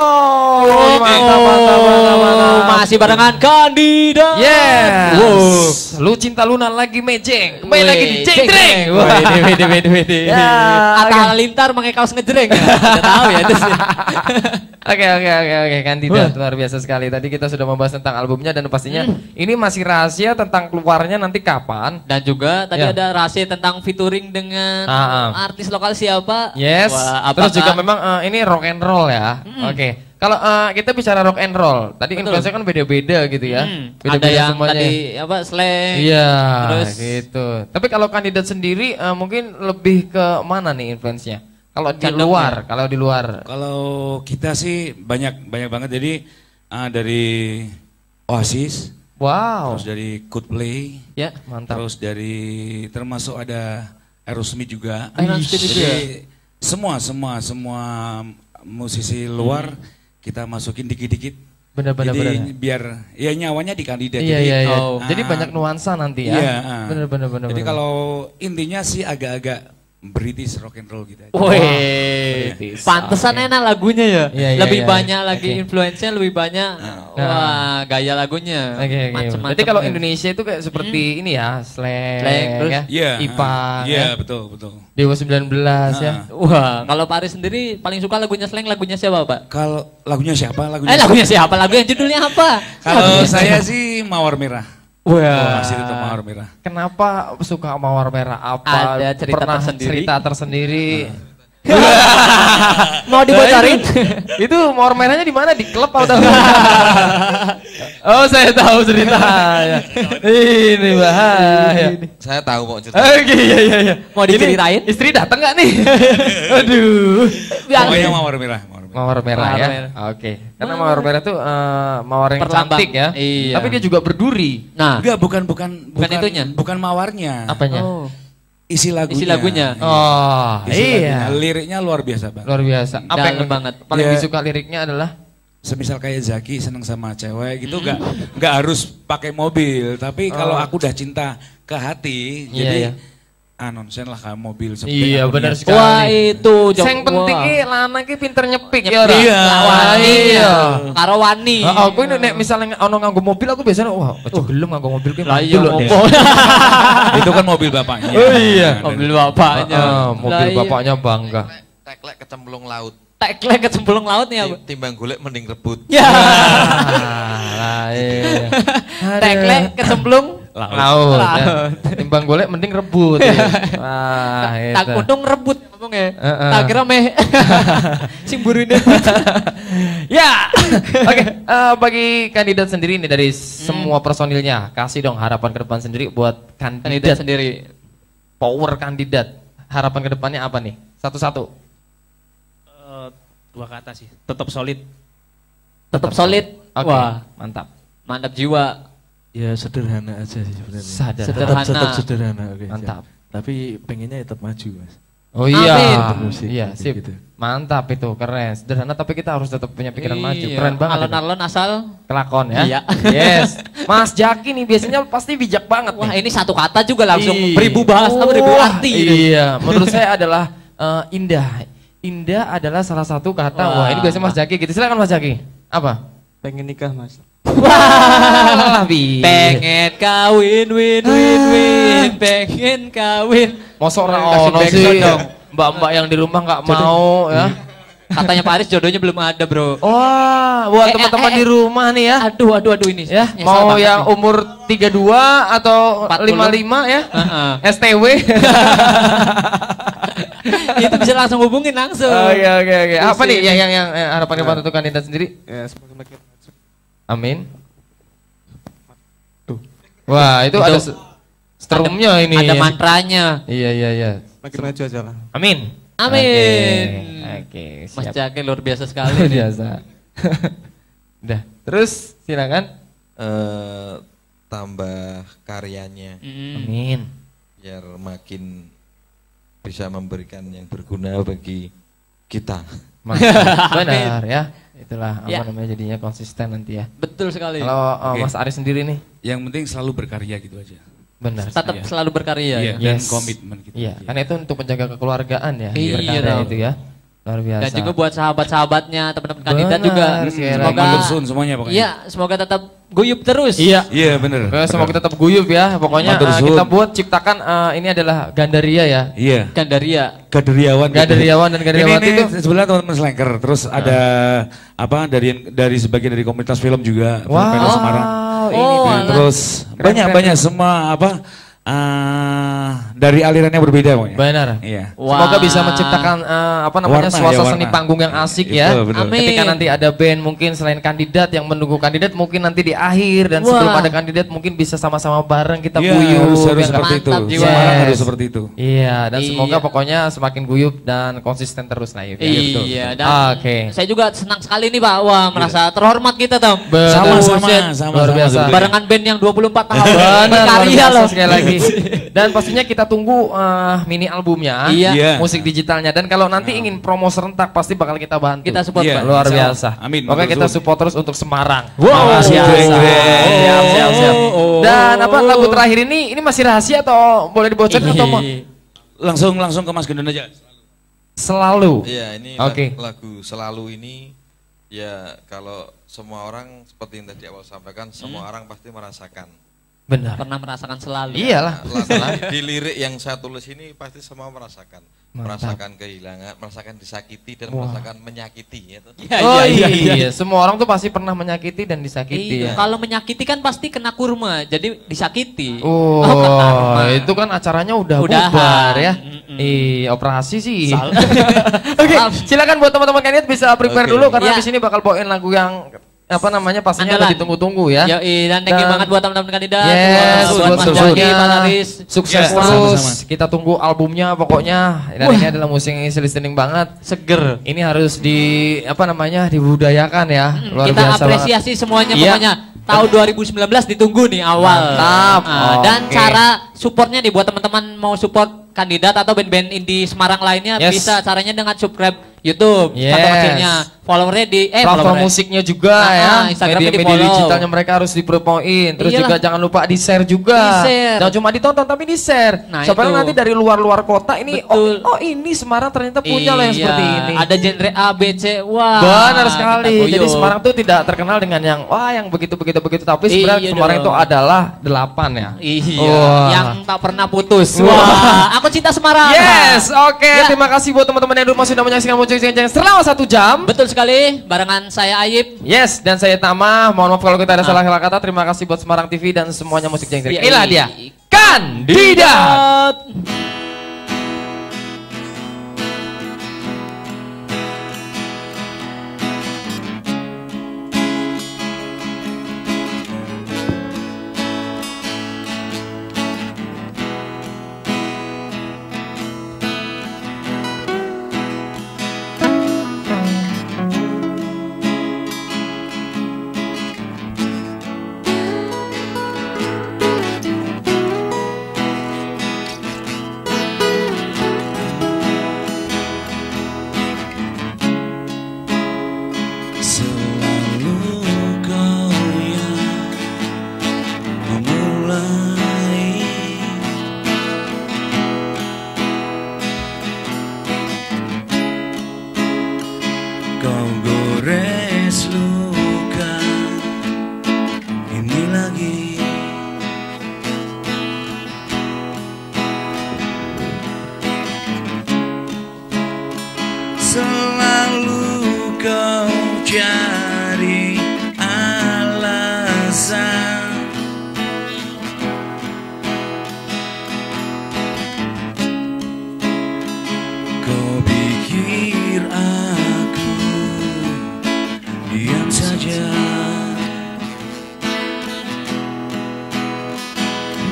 Oh, oh mantap, mantap. Masih barengan kandidat. Yes. Wow. Lu cinta Luna lagi mejeng. Kembali lagi di Jeng jeng, Jeng. jeng. Wede, wede, wede. Ya, Kata Lintar pakai kaos ngejreng. ya? Nggak tahu ya itu sih. Oke oke oke oke kandidat luar biasa sekali. Tadi kita sudah membahas tentang albumnya dan pastinya ini masih rahasia tentang keluarnya nanti kapan. Dan juga tadi Ya. ada rahasia tentang featuring dengan Ah, ah. artis lokal siapa. Yes. Wah, Terus juga memang eh, ini rock and roll ya. Oke. Kalau eh, kita bicara rock and roll, tadi Betul. influence kan beda-beda gitu ya. Hmm, Beda-beda ada yang semuanya. tadi apa slang. Iya, Terus gitu. Tapi kalau kandidat sendiri eh, mungkin lebih ke mana nih influence-nya? Kalau di luar, kalau di luar. Kalau kita sih banyak banyak banget. Jadi ah, dari Oasis, Wow. terus dari Coldplay, ya. Mantap. terus dari termasuk ada Aerosmith juga. Aerosmith juga. Jadi semua semua semua musisi luar kita masukin dikit-dikit. Benar-benar. Jadi benar. biar ya nyawanya di kandidat. Iya Jadi, iya iya. Oh. Jadi Ah. banyak nuansa nanti ya. Iya. ah. Benar benar benar. Jadi benar. kalau intinya sih agak-agak British rock and roll gitu. aja. British. pantesan Oke. enak lagunya ya. Iya, iya, lebih iya. banyak lagi Oke. influence-nya, lebih banyak wah gaya lagunya. Oke oke. Macem-macem Berarti kalau ya. Indonesia itu kayak seperti ini ya, slang, Slang, terus? ya. Iya. IPA, ah. Iya, ya. betul, betul. Dewa 19 ya. Ah. Wah, kalau Pak Aris sendiri paling suka lagunya slang lagunya siapa, Pak? Kalau lagunya siapa? Lagunya Eh, lagunya siapa? Lagu yang judulnya apa? Kalau saya sih Mawar Merah. Wah. Oh, masih tetap Mawar Merah. Kenapa suka mawar merah? Apa Ada cerita pernah tersendiri? cerita tersendiri? Mau dibocorin? Nah, itu mawar merahnya di mana? Di klub atau? oh, saya tahu ceritanya. Ini bahaya. Saya tahu kok cerita. Oke, iya iya iya. Mau Ini diceritain? istri datang nggak nih? Aduh. Pokoknya Mawar Merah. Mawar Merah. Mawar Mawar ya. merah. Oke. Karena mawar merah tuh eh, mawar yang Perlambang. cantik ya. Iya. Tapi dia juga berduri. Nah, Enggak, bukan bukan Bukan itunya? Bukan mawarnya. Apanya? oh, Isi lagunya. isi lagunya. Oh, Isi iya. lagunya. Liriknya luar biasa, Bang. Luar biasa. Apa yang banget. paling Ya. disuka liriknya adalah Semisal kayak Zaki seneng sama cewek gitu enggak enggak harus pakai mobil, tapi kalau Oh. aku udah cinta ke hati, Iya, jadi iya. Ah nonsen lah kayak mobil Iya, aku benar sekali. Wah, itu Yang penting ki lanang ki pinter nyepik ya Nyepik. Iya. Wani. Iya. Karo wani. Heeh, aku ini nek misalnya ono nganggo mobil aku biasanya wah, ojo gelem nganggo mobil ki. Lah iya. Itu kan mobil bapaknya. Oh iya. Mobil bapaknya. Heeh, mobil iya. bapaknya bangga. Teklek kecemplung laut. Teklek kecemplung laut nih apa? Timbang golek mending rebut. Ya. Lah iya. Teklek kecemplung Laut. Laut. ya. Timbang golek mending rebut. ya. Wah, tak itu. kutung rebut ngomongnya. Heeh. Tak kira meh sing burine. ya. Oke, eh, bagi kandidat sendiri nih dari semua personilnya, kasih dong harapan ke depan sendiri buat Kandidat kandidat sendiri. power kandidat. Harapan ke depannya apa nih? Satu-satu. Eh, dua kata sih, tetap solid. Tetap solid. Oke, Wah, mantap. mantap jiwa. Ya sederhana aja sih sebenarnya. Sadar. Sederhana. Tetap, tetap sederhana, oke. Mantap. siap. Tapi pengennya tetap maju, mas. Oh iya. Amin. Musik, Iya, sip. gitu. Mantap itu, keren. Sederhana tapi kita harus tetap punya pikiran maju. Iya. Keren banget. Alon-alon asal. Kelakon ya. Iya. Yes. Mas Jaki nih biasanya pasti bijak banget Wah, nih. ini satu kata juga langsung Ih. beribu bahasa, beribu Wah, arti. Iya, menurut saya adalah eh, indah. Indah adalah salah satu kata. Wah, Wah. ini biasanya Mas Jaki gitu. Silakan Mas Jaki. Apa? Pengen nikah, mas. Wah. Pengen kawin, win, win, win. Pengen kawin. Mosok ora Kasih ono sih. dong. Mbak-mbak yang di rumah nggak mau ya. Katanya Paris jodohnya belum ada, bro. Wah, buat Eh, eh, teman-teman eh, di rumah nih ya. Aduh, aduh, aduh ini. Ya, nyesel mau yang nih. umur 32 atau 40. 55 ya? Heeh. STW. itu bisa langsung hubungin langsung. Oke oke oke. Apa nih yang yang yang eh, harapan kepada untuk kandidat sendiri? Ya, semoga Amin. Wah, itu, Itu ada strumnya Ada- ini. Ada ya. mantranya. Iya iya iya. Makin maju aja lah. Amin. Amin. Oke, oke, Mas siap. Jaki luar biasa sekali. Luar biasa. Udah. Terus silakan. Eh, tambah karyanya Mm. Amin. biar makin bisa memberikan yang berguna bagi kita. Benar ya. Itulah apa Ya. namanya jadinya konsisten nanti ya. Betul sekali. Kalau uh, Oke. Mas Aris sendiri nih, Yang penting selalu berkarya gitu aja. benar. Tetap Iya. selalu berkarya. Iya, ya. dan Yes. komitmen gitu. Iya, karena itu untuk menjaga kekeluargaan ya, Iya, berkarya dong. itu ya. Luar biasa. Dan juga buat sahabat-sahabatnya, teman-teman kandidat Benar juga. Semoga suwun semuanya pokoknya. Iya, semoga tetap guyup terus. Iya. Iya bener. Oke, semoga tetap guyup ya. Pokoknya suwun. kita buat ciptakan eh, ini adalah Gandaria ya. Iya. Gandaria. Gaderiawan. Gaderiawan dan Gaderiawati ini, itu. ini sebelah teman-teman Slanker. Terus ada apa dari dari sebagian dari komunitas film juga. Wow, Film Semarang. ini Oh, alah. Terus Keren, banyak keren. banyak semua apa eh, dari aliran yang berbeda pokoknya. Benar. Iya. Semoga Wah. bisa menciptakan eh, apa namanya Warna, suasana ya, seni panggung yang asik Itu, ya. benar. Amin. Ketika nanti ada band mungkin selain kandidat yang menunggu kandidat mungkin nanti di akhir dan Wah. sebelum ada kandidat mungkin bisa sama-sama bareng kita Iya, guyup. harus, harus ya kan? seperti itu. Mantap jiwa. Semua orang Yes. harus seperti itu. Iya, dan Iya. semoga pokoknya semakin guyup dan konsisten terus nah Yuf, ya. Iya, dan Oke. saya juga senang sekali nih Pak. Wah, merasa terhormat kita, Tom. Betul. Sama-sama. Luar biasa. Barengan band yang 24 tahun Benar, luar berkarya biasa loh. sekali lagi. Dan pastinya kita tunggu eh, mini albumnya, Iya. Iya. musik digitalnya. Dan kalau nanti ingin promo serentak pasti bakal kita bantu. Kita support, Iya. Pak. luar biasa. Amin, Oke kita support terus untuk Semarang. Wow. Luar biasa. Jreng. Siap, siap, siap. Oh. Dan apa lagu terakhir ini ini masih rahasia atau boleh dibocorin atau mau? Langsung langsung ke Mas Gendon aja. Selalu. Iya, ini Oke. lag- lagu selalu ini ya kalau semua orang seperti yang tadi awal sampaikan, semua Hmm. orang pasti merasakan. Benar. Pernah merasakan selalu. Iyalah. Nah, lagu- di lirik yang saya tulis ini pasti semua merasakan. Mantap. Merasakan kehilangan, merasakan disakiti dan Wah. merasakan menyakiti gitu. Iya, oh iya, iya, iya. semua orang tuh pasti pernah menyakiti dan disakiti Iya, ya. kalau menyakiti kan pasti kena kurma, jadi disakiti. Oh, kurma. itu kan acaranya udah Udahan. bubar ya. Mm-mm. Iya, operasi sih. Oke, Maaf. silakan buat teman-teman kandidat bisa prepare Oke. dulu karena Iya. di sini bakal bawain lagu yang apa namanya pastinya Andalan. udah ditunggu-tunggu ya. Yoi, dan thank you Dan- banget buat teman-teman kandidat. Yes, buat buat Mas. Jaki, Pak Haris. Sukses Yes, terus. sama-sama. Kita tunggu albumnya pokoknya. Dan Wah. ini adalah musik yang isi listening banget. Seger. Ini harus di apa namanya dibudayakan ya. Luar kita biasa banget. apresiasi semuanya Iya. pokoknya. Tahun 2019 ditunggu nih awal. Mantap. Ah, dan Oke. cara supportnya nih buat teman-teman mau support kandidat atau band-band indie Semarang lainnya Yes. bisa caranya dengan subscribe YouTube Yes. contoh kecilnya followernya di eh followernya. musiknya juga Ah, ya. ah, Instagramnya Media-media di-follow. digitalnya mereka harus dipromoin. Terus Iyalah. juga jangan lupa di-share juga. Di-share. Jangan cuma ditonton tapi di-share. Nah, Supaya nanti dari luar-luar kota ini Betul. oh, oh ini Semarang ternyata punya loh yang Iya, seperti ini. Ada genre A, B, C, wah. Benar sekali. Jadi. Semarang tuh tidak terkenal dengan yang wah yang begitu begitu begitu tapi sebenarnya Iya Semarang dong. itu adalah delapan ya. Iya, Wah. yang tak pernah putus. Wah. Wah, aku cinta Semarang. Yes, oke. Ya. Terima kasih buat teman-teman yang rumah sudah menyaksikan Muncul Jeng selama satu jam. Betul sekali, barengan saya Ayib. Yes, dan saya Tama. Mohon maaf kalau kita ada salah-salah kata. Terima kasih buat Semarang TV dan semuanya musik jeng Iya, Inilah dia. iya. Kandidat. Kau gores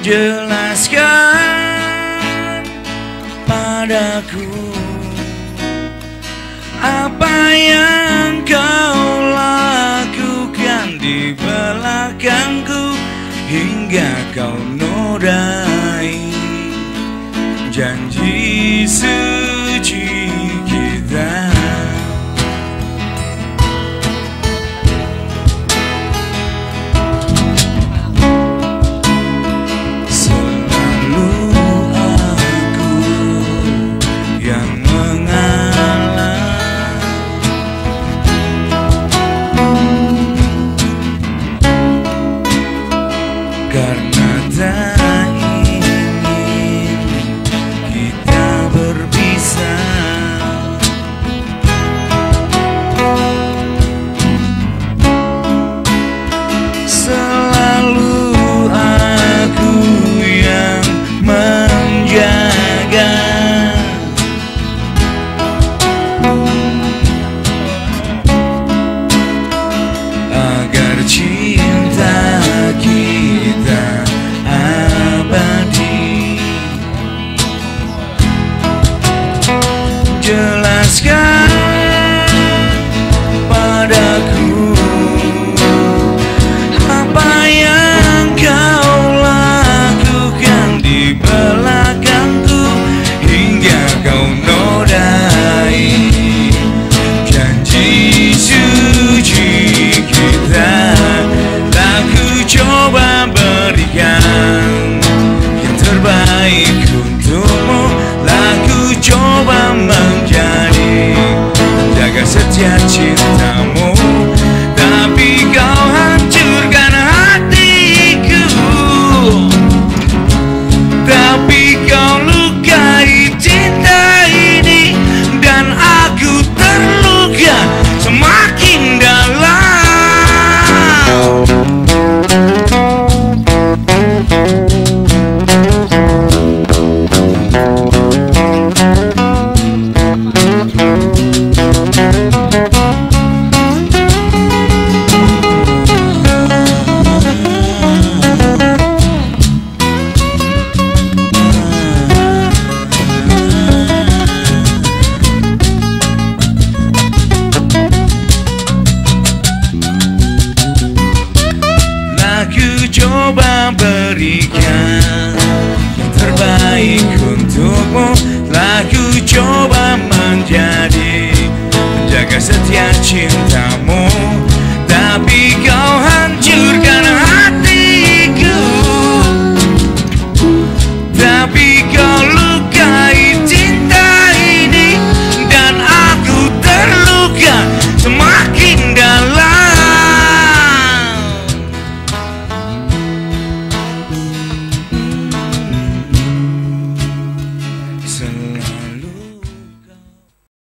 Jelaskan padaku apa yang kau lakukan di belakangku hingga kau nodai janji suci